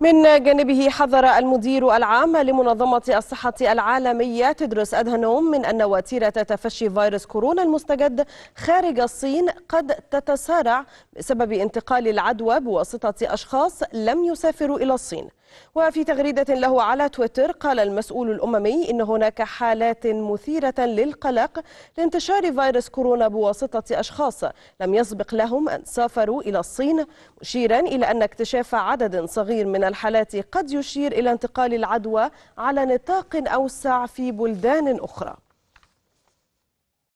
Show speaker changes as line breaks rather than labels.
من جانبه حذر المدير العام لمنظمة الصحة العالمية تدرس أدهنوم من أن وتيرة تفشي فيروس كورونا المستجد خارج الصين قد تتسارع بسبب انتقال العدوى بواسطة أشخاص لم يسافروا إلى الصين. وفي تغريدة له على تويتر قال المسؤول الأممي إن هناك حالات مثيرة للقلق لانتشار فيروس كورونا بواسطة أشخاص. لم يسبق لهم أن سافروا إلى الصين مشيرا إلى أن اكتشاف عدد صغير من الحالات قد يشير إلى انتقال العدوى على نطاق أوسع في بلدان أخرى.